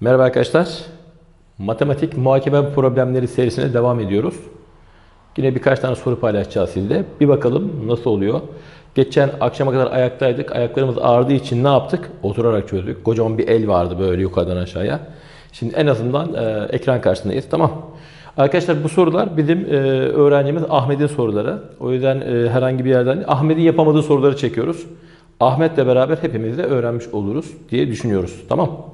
Merhaba arkadaşlar. Matematik muhakeme problemleri serisine devam ediyoruz. Yine birkaç tane soru paylaşacağız sizle. Bir bakalım nasıl oluyor. Geçen akşama kadar ayaktaydık. Ayaklarımız ağrıdığı için ne yaptık? Oturarak çözdük. Kocaman bir el vardı böyle yukarıdan aşağıya. Şimdi en azından e, ekran karşısındayız. Tamam. Arkadaşlar bu sorular bizim e, öğrencimiz Ahmet'in soruları. O yüzden e, herhangi bir yerden Ahmet'in yapamadığı soruları çekiyoruz. Ahmet'le beraber hepimiz de öğrenmiş oluruz diye düşünüyoruz. Tamam.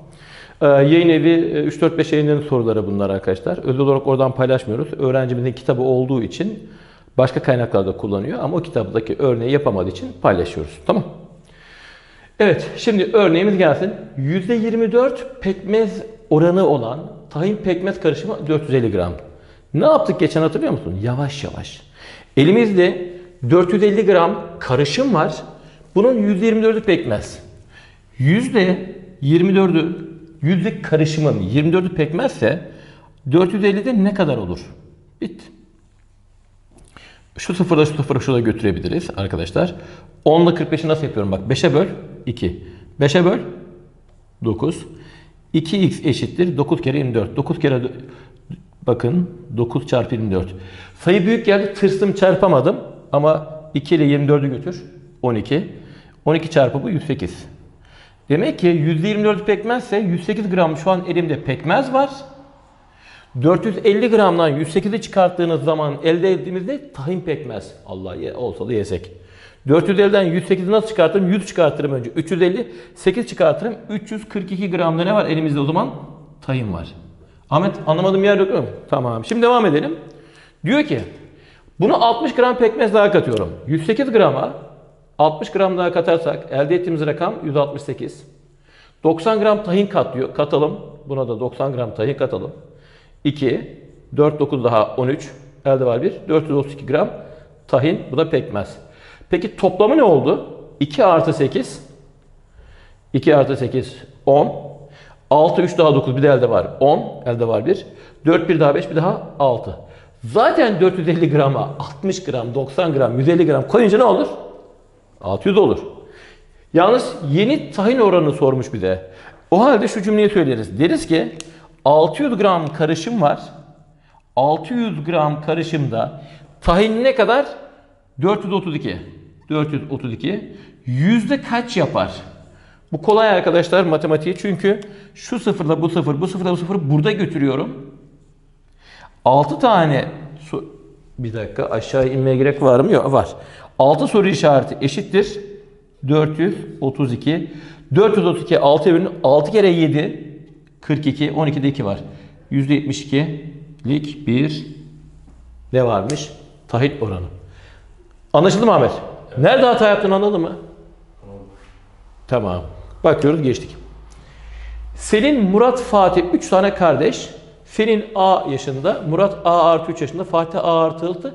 Ee, yayın evi e, 3-4-5 yayınların soruları bunlar arkadaşlar. Özel olarak oradan paylaşmıyoruz. Öğrencimizin kitabı olduğu için başka kaynaklarda kullanıyor ama o kitaptaki örneği yapamadığı için paylaşıyoruz. Tamam. Evet, şimdi örneğimiz gelsin. %24 pekmez oranı olan tahin pekmez karışımı 450 gram. Ne yaptık geçen hatırlıyor musun? Yavaş yavaş. Elimizde 450 gram karışım var. Bunun %24'ü pekmez. %24'ü yüzde karışımı 24'ü pekmezse 450'de ne kadar olur? Bitti. Şu sıfırda şu sıfırı şurada götürebiliriz arkadaşlar. 10 ile 45'i nasıl yapıyorum? Bak 5'e böl 2. 5'e böl 9. 2x eşittir 9 kere 24. 9 kere bakın 9 çarpı 24. Sayı büyük geldi tırstım çarpamadım ama 2 ile 24'ü götür 12. 12 çarpı bu 108. Demek ki %24'ü pekmezse 108 gram şu an elimde pekmez var. 450 gramdan 108'i çıkarttığınız zaman elde ettiğimizde tahin pekmez. Allah ye, olsa da yesek. 450'den 108'i nasıl çıkartırım? 100 çıkartırım önce. 350, 8 çıkartırım. 342 gramda ne var elimizde o zaman? Tahin var. Ahmet anlamadığım yer yok mu? Tamam. Şimdi devam edelim. Diyor ki bunu 60 gram pekmez daha katıyorum. 108 grama 60 gram daha katarsak elde ettiğimiz rakam 168. 90 gram tahin katıyor, katalım. Buna da 90 gram tahin katalım. 2, 4, 9 daha 13. Elde var 1. 432 gram tahin. Bu da pekmez. Peki toplamı ne oldu? 2 artı 8. 2 artı 8, 10. 6, 3 daha 9 bir de elde var. 10, elde var 1. 4, 1 daha 5, bir daha 6. Zaten 450 grama 60 gram, 90 gram, 150 gram koyunca ne olur? 600 olur. Yalnız yeni tahin oranını sormuş bir de. O halde şu cümleyi söyleriz. Deriz ki 600 gram karışım var. 600 gram karışımda tahin ne kadar? 432. 432. Yüzde kaç yapar? Bu kolay arkadaşlar matematiği çünkü şu sıfırla bu sıfır, bu sıfırla bu sıfır burada götürüyorum. 6 tane bir dakika aşağı inmeye gerek var mı? Yok var. 6 soru işareti eşittir 432. 432 6 bölünür 6 kere 7 42 12'de 2 var. %72'lik bir ne varmış? Tahit oranı. Anlaşıldı mı Ahmet? Nerede hata yaptın anladın mı? Tamam. Bakıyoruz geçtik. Selin, Murat, Fatih 3 tane kardeş. Selin A yaşında, Murat A artı 3 yaşında, Fatih A artı 6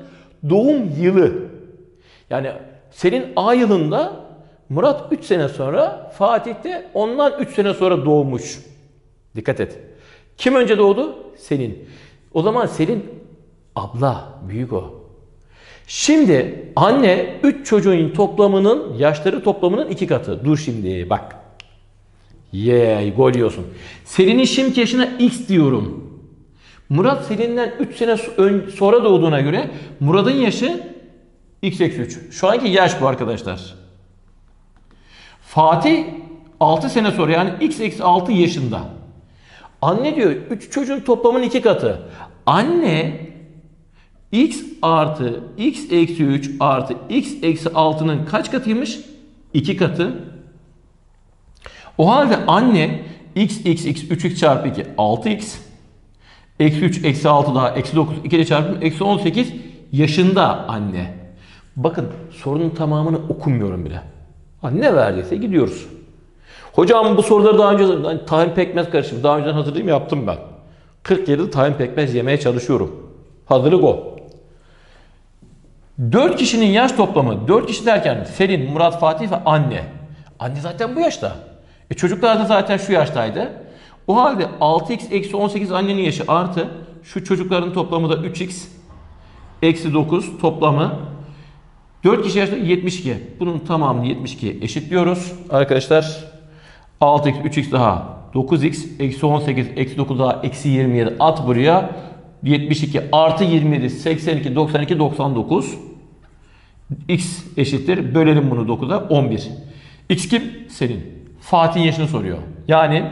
doğum yılı. Yani Selin A yılında, Murat 3 sene sonra, Fatih de ondan 3 sene sonra doğmuş. Dikkat et. Kim önce doğdu? Selin. O zaman Selin abla, büyük o. Şimdi anne 3 çocuğun toplamının, yaşları toplamının iki katı. Dur şimdi bak. Yey gol yiyorsun. Selin'in şimdiki yaşına x diyorum. Murat Selin'den 3 sene sonra doğduğuna göre Murat'ın yaşı x eksi 3. Şu anki yaş bu arkadaşlar. Fatih 6 sene sonra yani x eksi 6 yaşında. Anne diyor 3 çocuğun toplamının iki katı. Anne x artı x eksi 3 artı x eksi 6'nın kaç katıymış? 2 katı. O halde anne x x x 3x çarpı 2 6x eksi 3 eksi 6 daha eksi 9 2 ile çarpım eksi 18 yaşında anne. Bakın sorunun tamamını okumuyorum bile. Ha, ne verdiyse gidiyoruz. Hocam bu soruları daha önce hani, tahin pekmez karışımı daha önceden hazırlayayım yaptım ben. 40 yıldır tahin pekmez yemeye çalışıyorum. Hazırlık o. 4 kişinin yaş toplamı, 4 kişi derken Selin, Murat, Fatih ve anne. Anne zaten bu yaşta. E çocuklar da zaten şu yaştaydı. O halde 6x eksi 18 annenin yaşı artı şu çocukların toplamı da 3x eksi 9 toplamı 4 kişi yaşta 72. Bunun tamamını 72 eşitliyoruz arkadaşlar. 6x 3x daha 9x eksi 18 eksi 9a eksi 27 at buraya. 72 artı 27 82 92 99 x eşittir. Bölelim bunu 9'a 11. X kim? Senin. Fatih'in yaşını soruyor. Yani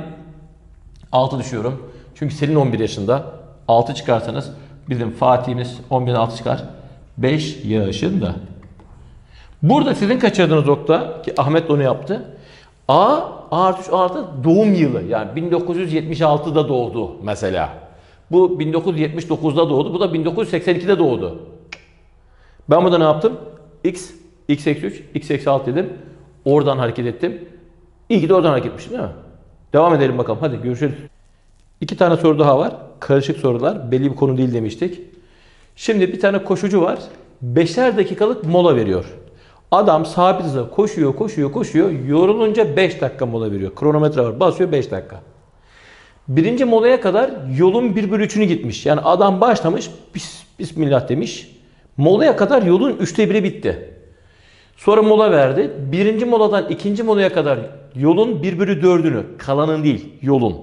6 düşüyorum. Çünkü senin 11 yaşında. 6 çıkarsanız bizim Fatih'imiz 11'den 6 çıkar. 5 yaşında. Burada sizin kaçırdığınız nokta ki Ahmet onu yaptı. A, A artı 3 artı doğum yılı. Yani 1976'da doğdu mesela. Bu 1979'da doğdu. Bu da 1982'de doğdu. Ben burada ne yaptım? X, X eksi 3, X eksi 6 dedim. Oradan hareket ettim. İyi ki de oradan hareket etmişim değil mi? Devam edelim bakalım. Hadi görüşürüz. İki tane soru daha var. Karışık sorular. Belli bir konu değil demiştik. Şimdi bir tane koşucu var. Beşer dakikalık mola veriyor. Adam sabit hızla koşuyor, koşuyor, koşuyor. Yorulunca 5 dakika mola veriyor. Kronometre var. Basıyor 5 dakika. Birinci molaya kadar yolun 1 bölü 3'ünü gitmiş. Yani adam başlamış, bis, bismillah demiş. Molaya kadar yolun 3'te 1'i bitti. Sonra mola verdi. Birinci moladan ikinci molaya kadar yolun 1 bölü 4'ünü, kalanın değil, yolun.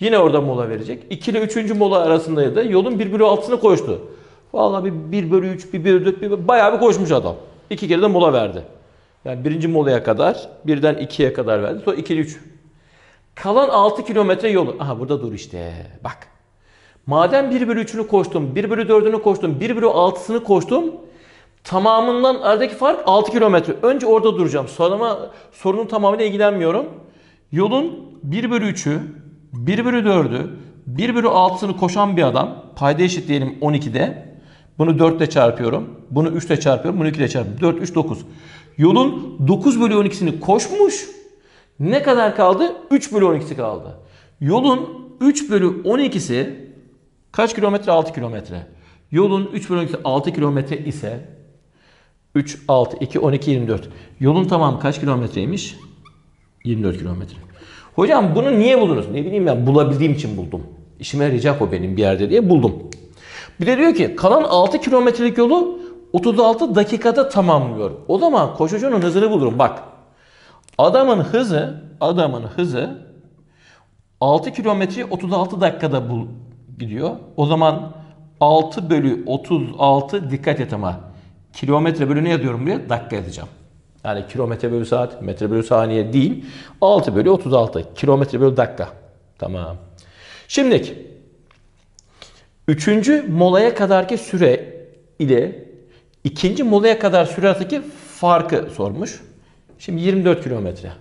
Yine orada mola verecek. 2 ile 3. mola arasında da yolun 1 bölü 6'sını koştu. Vallahi bir 1 bölü 3, 1 bölü 4, bir, bayağı bir koşmuş adam. İki kere de mola verdi. Yani birinci molaya kadar, birden 2'ye kadar verdi. Sonra 2 ile 3. Kalan 6 kilometre yolu. Aha burada dur işte. Bak. Madem 1 bölü 3'ünü koştum, 1 bölü 4'ünü koştum, 1 bölü 6'sını koştum. Tamamından aradaki fark 6 kilometre. Önce orada duracağım. Soruma, sorunun tamamıyla ilgilenmiyorum. Yolun 1 bölü 3'ü, 1 bölü 4'ü, 1 bölü 6'sını koşan bir adam. Payda eşit diyelim 12'de. Bunu 4 ile çarpıyorum. Bunu 3 ile çarpıyorum. Bunu 2 ile çarpıyorum. 4, 3, 9. Yolun 9 bölü 12'sini koşmuş. Ne kadar kaldı? 3 bölü 12'si kaldı. Yolun 3 bölü 12'si kaç kilometre? 6 kilometre. Yolun 3 bölü 12'si 6 kilometre ise 3, 6, 2, 12, 24. Yolun tamamı kaç kilometreymiş? 24 kilometre. Hocam bunu niye buldunuz? Ne bileyim ben bulabildiğim için buldum. İşime yarayacak o benim bir yerde diye buldum. Bir de diyor ki kalan 6 kilometrelik yolu 36 dakikada tamamlıyor. O zaman koşucunun hızını bulurum. Bak adamın hızı adamın hızı 6 kilometreyi 36 dakikada bul gidiyor. O zaman 6 bölü 36 dikkat et ama kilometre bölü ne yazıyorum buraya? Dakika yazacağım. Yani kilometre bölü saat, metre bölü saniye değil. 6 bölü 36. Kilometre bölü dakika. Tamam. Şimdi üçüncü molaya kadarki süre ile ikinci molaya kadar süre arasındaki farkı sormuş. Şimdi 24 kilometre.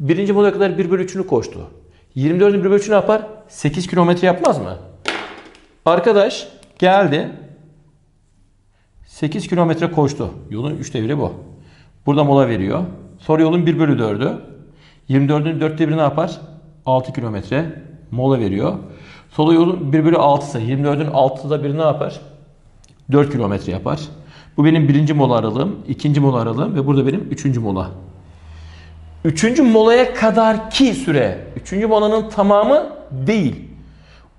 Birinci molaya kadar 1 bölü 3'ünü koştu. 24'ün 1 bölü 3'ü ne yapar? 8 kilometre yapmaz mı? Arkadaş geldi. 8 kilometre koştu. Yolun 3 devri bu. Burada mola veriyor. Sonra yolun 1 bölü 4'ü. 24'ün 4'te 1'i ne yapar? 6 kilometre mola veriyor. Sola yolun 1 bölü 6'sı. 24'ün 6'da 1'i ne yapar? 4 kilometre yapar. Bu benim birinci mola aralığım, ikinci mola aralığım ve burada benim üçüncü mola. Üçüncü molaya kadar ki süre, üçüncü molanın tamamı değil.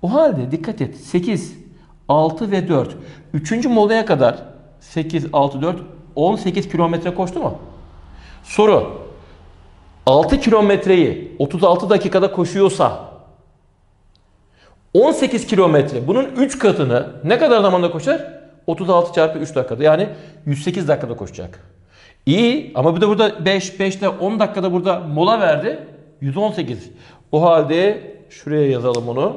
O halde dikkat et 8, 6 ve 4. Üçüncü molaya kadar 8, 6, 4, 18 kilometre koştu mu? Soru. 6 kilometreyi 36 dakikada koşuyorsa 18 kilometre bunun 3 katını ne kadar zamanda koşar? 36 çarpı 3 dakikada yani 108 dakikada koşacak. İyi ama bir de burada 5, 5 ile 10 dakikada burada mola verdi. 118. O halde şuraya yazalım onu.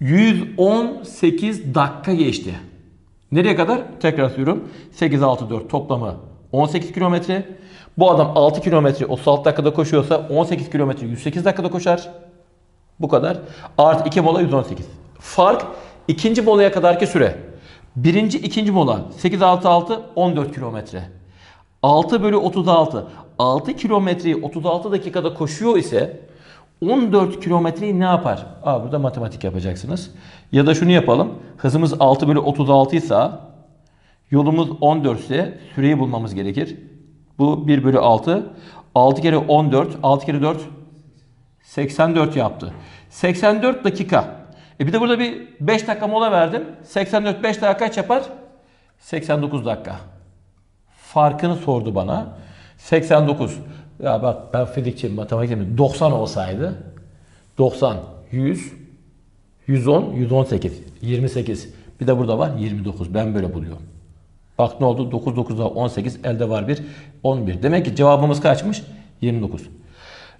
118 dakika geçti. Nereye kadar? Tekrar söylüyorum. 8, 6, 4 toplamı 18 kilometre. Bu adam 6 kilometre 36 dakikada koşuyorsa 18 kilometre 108 dakikada koşar. Bu kadar. Artı 2 mola 118. Fark ikinci molaya kadarki süre. Birinci, ikinci mola 8, 6, 6, 14 kilometre. 6 bölü 36. 6 kilometreyi 36 dakikada koşuyor ise 14 kilometreyi ne yapar? Aa, burada matematik yapacaksınız. Ya da şunu yapalım. Hızımız 6 bölü 36 ise yolumuz 14 ise süreyi bulmamız gerekir. Bu 1 bölü 6. 6 kere 14. 6 kere 4. 84 yaptı. 84 dakika. E bir de burada bir 5 dakika mola verdim. 84 5 dakika kaç yapar? 89 dakika. Farkını sordu bana. 89. Ya bak ben fizikçiyim, matematikçiyim. 90 olsaydı 90, 100, 110, 118, 28. Bir de burada var 29. Ben böyle buluyorum. Bak ne oldu? 9, 9 daha 18. Elde var bir 11. Demek ki cevabımız kaçmış? 29.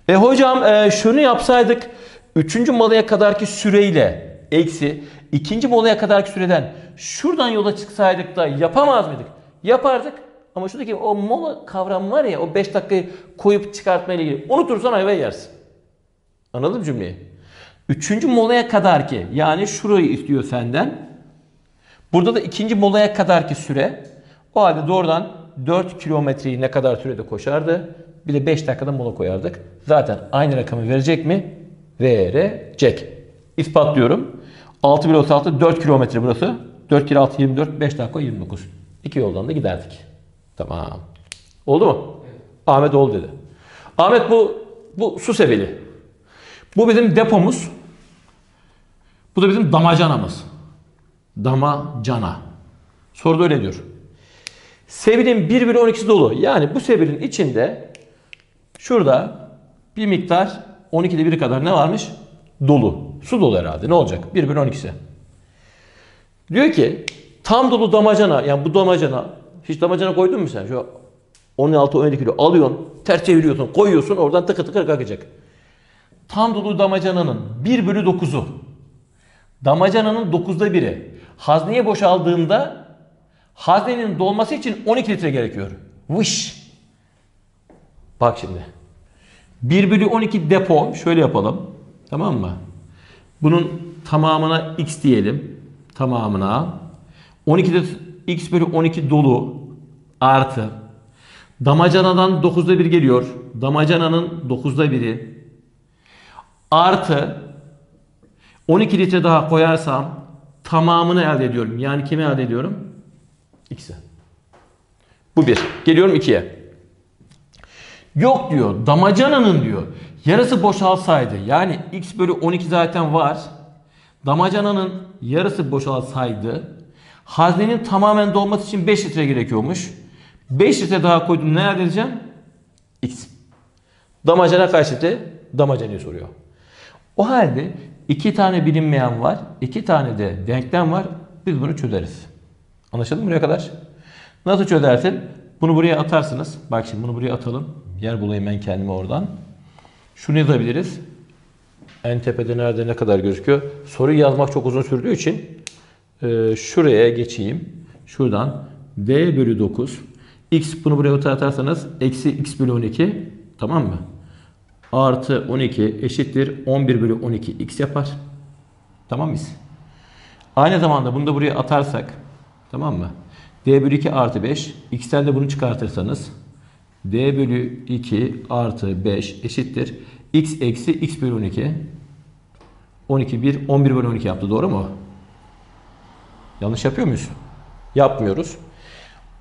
E hocam e, şunu yapsaydık 3. molaya kadarki süreyle eksi ikinci molaya kadarki süreden şuradan yola çıksaydık da yapamaz mıydık? Yapardık. Ama şuradaki o mola kavramı var ya o 5 dakikayı koyup çıkartma ile ilgili unutursan ayva yersin. Anladın mı cümleyi? Üçüncü molaya kadar ki yani şurayı istiyor senden. Burada da ikinci molaya kadarki süre. O halde doğrudan 4 kilometreyi ne kadar sürede koşardı? Bir de 5 dakikada mola koyardık. Zaten aynı rakamı verecek mi? Verecek. İspatlıyorum. 6 bölü 36 4 kilometre burası. 4 kere 6 24 5 dakika 29. İki yoldan da giderdik. Tamam. Oldu mu? Ahmet oldu dedi. Ahmet bu bu su sebeli. Bu bizim depomuz. Bu da bizim damacanamız. Damacana. Soruda öyle diyor. Sebilin 1 bölü 12'si dolu. Yani bu sebilin içinde şurada bir miktar 12'de 1 kadar ne varmış? Dolu. Su dolu herhalde. Ne olacak? 1 bölü 12'si. Diyor ki tam dolu damacana yani bu damacana hiç damacana koydun mu sen? Şu 16-17 kilo alıyorsun, ters çeviriyorsun, koyuyorsun oradan tıkır tıkır kalkacak. Tam dolu damacananın 1 bölü 9'u. Damacananın 9'da 1'i. Hazneye boşaldığında haznenin dolması için 12 litre gerekiyor. Vış. Bak şimdi. 1 bölü 12 depo. Şöyle yapalım. Tamam mı? Bunun tamamına x diyelim. Tamamına. 12'de x bölü 12 dolu artı. Damacanadan 9'da 1 geliyor. Damacananın 9'da 1'i artı 12 litre daha koyarsam tamamını elde ediyorum. Yani kimi elde ediyorum? X'i. Bu bir. Geliyorum 2'ye. Yok diyor. Damacananın diyor. Yarısı boşalsaydı. Yani x bölü 12 zaten var. Damacananın yarısı boşalsaydı. Haznenin tamamen dolması için 5 litre gerekiyormuş. 5 litre daha koydum. Ne elde edeceğim? X. Damacana kaç litre? Damacanayı soruyor. O halde iki tane bilinmeyen var. iki tane de denklem var. Biz bunu çözeriz. Anlaşıldı mı buraya kadar? Nasıl çözersin? Bunu buraya atarsınız. Bak şimdi bunu buraya atalım. Yer bulayım ben kendime oradan. Şunu yazabiliriz. En tepede nerede ne kadar gözüküyor? Soruyu yazmak çok uzun sürdüğü için e, şuraya geçeyim. Şuradan d bölü 9 x bunu buraya atarsanız eksi x bölü 12 tamam mı? Artı 12 eşittir 11 bölü 12 x yapar. Tamam mıyız? Aynı zamanda bunu da buraya atarsak tamam mı? d bölü 2 artı 5 x'ten de bunu çıkartırsanız d bölü 2 artı 5 eşittir x eksi x bölü 12 12 1 11 bölü 12 yaptı doğru mu? Yanlış yapıyor muyuz? Yapmıyoruz.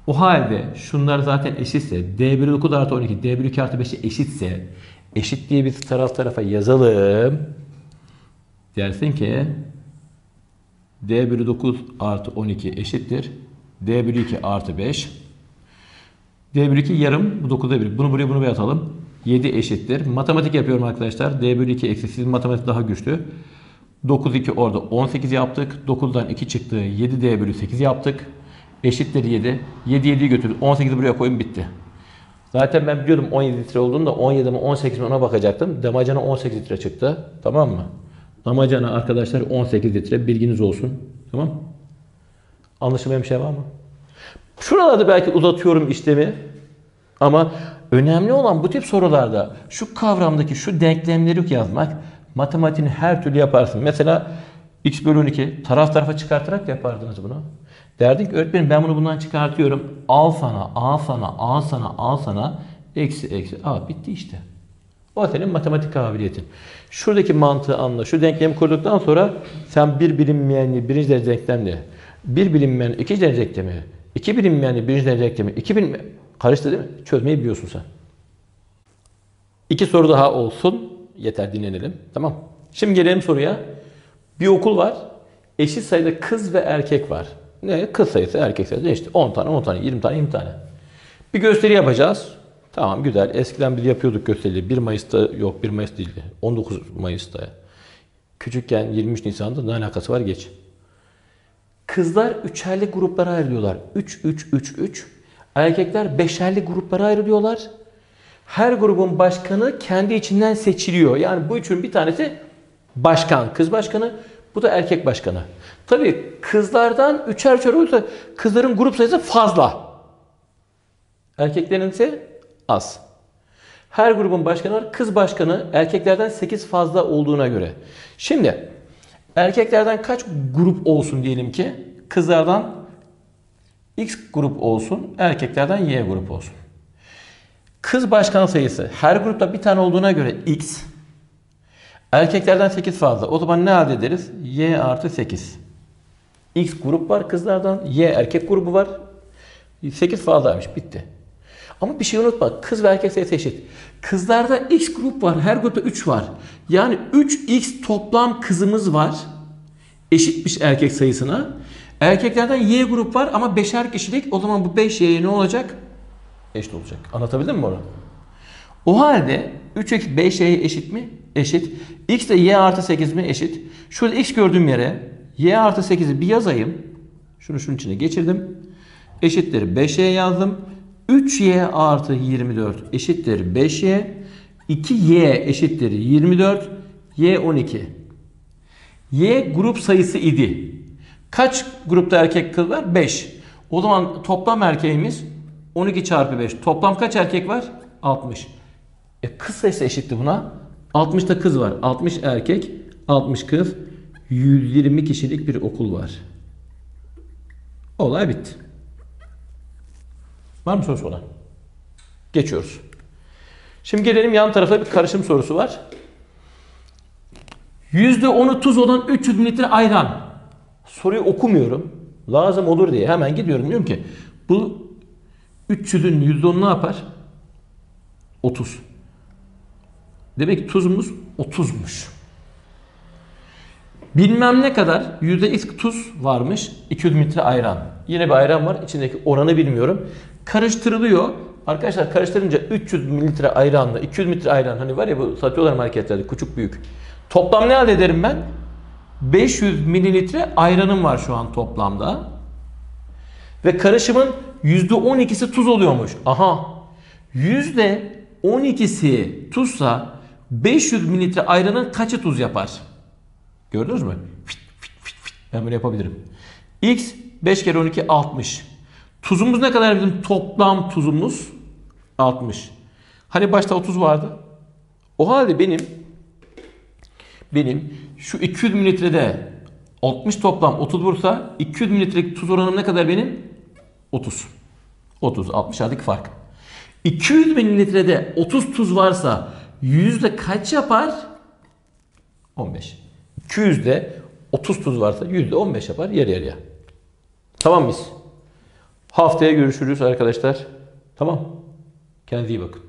O halde şunlar zaten eşitse d bölü 9 artı 12 d bölü 2 artı 5 eşitse eşit diye biz taraf tarafa yazalım. Dersin ki d bölü 9 artı 12 eşittir. d bölü 2 artı 5. d bölü 2 yarım. Bu 9'da 1. Bunu buraya bunu buraya atalım. 7 eşittir. Matematik yapıyorum arkadaşlar. d bölü 2 eksi sizin matematik daha güçlü. 9 2 orada 18 yaptık. 9'dan 2 çıktı. 7 d bölü 8 yaptık. Eşittir 7. 7 7'yi götürdük. 18'i buraya koyun bitti. Zaten ben biliyordum 17 litre olduğunda 17 mi 18 mi ona bakacaktım. Damacana 18 litre çıktı. Tamam mı? Damacana arkadaşlar 18 litre. Bilginiz olsun. Tamam Anlaşılmayan bir şey var mı? Şuralarda belki uzatıyorum işlemi. Ama önemli olan bu tip sorularda şu kavramdaki şu denklemleri yazmak matematiğini her türlü yaparsın. Mesela x bölü 12 taraf tarafa çıkartarak yapardınız bunu. Derdik ki öğretmenim ben bunu bundan çıkartıyorum. Al sana, al sana, al sana, al sana. Eksi, eksi. Aa bitti işte. O senin matematik kabiliyetin. Şuradaki mantığı anla. Şu denklemi kurduktan sonra sen bir bilinmeyenli birinci derece denklemle, bir bilinmeyen ikinci derece denklemi, iki bilinmeyenli birinci derece denklemi, iki bilinmeyen... Karıştı değil mi? Çözmeyi biliyorsun sen. İki soru daha olsun. Yeter dinlenelim. Tamam. Şimdi gelelim soruya. Bir okul var. Eşit sayıda kız ve erkek var. Ne? Kız sayısı, erkek sayısı. İşte 10 tane, 10 tane, 20 tane, 20 tane. Bir gösteri yapacağız. Tamam güzel. Eskiden biz yapıyorduk gösterileri. 1 Mayıs'ta yok 1 Mayıs değil. 19 Mayıs'ta. Küçükken 23 Nisan'da ne alakası var geç. Kızlar üçerli gruplara ayrılıyorlar. 3 3 3 3. Erkekler beşerli gruplara ayrılıyorlar. Her grubun başkanı kendi içinden seçiliyor. Yani bu üçün bir tanesi başkan, kız başkanı. Bu da erkek başkanı. Tabii kızlardan üçer üçer olursa kızların grup sayısı fazla. Erkeklerin ise az. Her grubun başkanı var. Kız başkanı erkeklerden 8 fazla olduğuna göre. Şimdi erkeklerden kaç grup olsun diyelim ki? Kızlardan X grup olsun, erkeklerden Y grup olsun. Kız başkan sayısı her grupta bir tane olduğuna göre X. Erkeklerden 8 fazla. O zaman ne elde ederiz? Y artı 8. X grup var kızlardan. Y erkek grubu var. 8 fazlaymış. Bitti. Ama bir şey unutma. Kız ve erkek sayısı eşit. Kızlarda X grup var. Her grupta 3 var. Yani 3X toplam kızımız var. Eşitmiş erkek sayısına. Erkeklerden Y grup var ama 5'er kişilik. O zaman bu 5Y'ye ne olacak? Eşit olacak. Anlatabildim mi onu? O halde 3x 5y'ye eşit mi? Eşit. x de y artı 8 mi? Eşit. Şurada x gördüğüm yere y artı 8'i bir yazayım. Şunu şunun içine geçirdim. Eşittir 5y yazdım. 3y artı 24 eşittir 5y. 2y eşittir 24. y 12. Y grup sayısı idi. Kaç grupta erkek kız var? 5. O zaman toplam erkeğimiz 12 çarpı 5. Toplam kaç erkek var? 60. E kız sayısı eşitti buna. 60 da kız var. 60 erkek, 60 kız. 120 kişilik bir okul var. Olay bitti. Var mı sorusu olan? Geçiyoruz. Şimdi gelelim yan tarafa bir karışım sorusu var. %10'u tuz olan 300 mililitre ayran. Soruyu okumuyorum. Lazım olur diye hemen gidiyorum. Diyorum ki bu 300'ün %10'u ne yapar? 30. Demek ki tuzumuz 30'muş. Bilmem ne kadar yüzde x tuz varmış. 200 mililitre ayran. Yine bir ayran var. İçindeki oranı bilmiyorum. Karıştırılıyor. Arkadaşlar karıştırınca 300 mililitre ayranla 200 mililitre ayran hani var ya bu satıyorlar marketlerde küçük büyük. Toplam ne elde ederim ben? 500 mililitre ayranım var şu an toplamda. Ve karışımın %12'si tuz oluyormuş. Aha. %12'si tuzsa 500 mililitre ayranın kaçı tuz yapar? Gördünüz mü? Fit, fit, fit, fit. Ben böyle yapabilirim. X 5 kere 12 60. Tuzumuz ne kadar bizim toplam tuzumuz? 60. Hani başta 30 vardı. O halde benim benim şu 200 mililitrede 60 toplam 30 vursa 200 mililitrelik tuz oranım ne kadar benim? 30. 30 60 aradaki fark. 200 mililitrede 30 tuz varsa yüzde kaç yapar? 15. 200'de 30 tuz varsa yüzde 15 yapar yarı yarıya. Tamam mıyız? Haftaya görüşürüz arkadaşlar. Tamam. Kendinize iyi bakın.